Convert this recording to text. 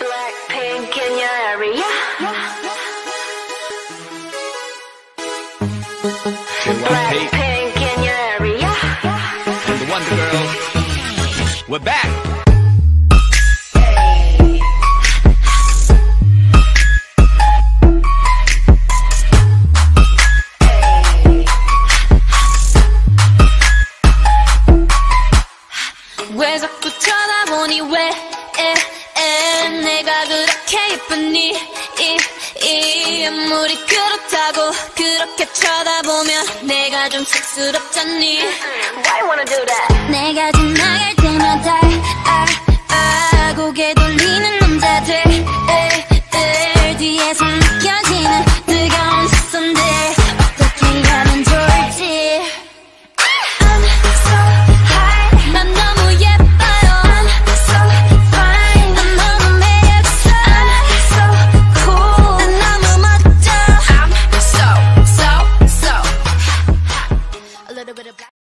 Blackpink in your area. JYP Blackpink in your area. and the Wonder Girls. We're back. 왜 자꾸 쳐다보니 왜 에, 에, 이렇게 예쁘니? 이, 이 아무리 그렇다고 그렇게 쳐다보면 내가 좀 쑥스럽잖니? Why wanna do that? 내가 지나갈 때마다 아, 아 고개 돌리는 남자들.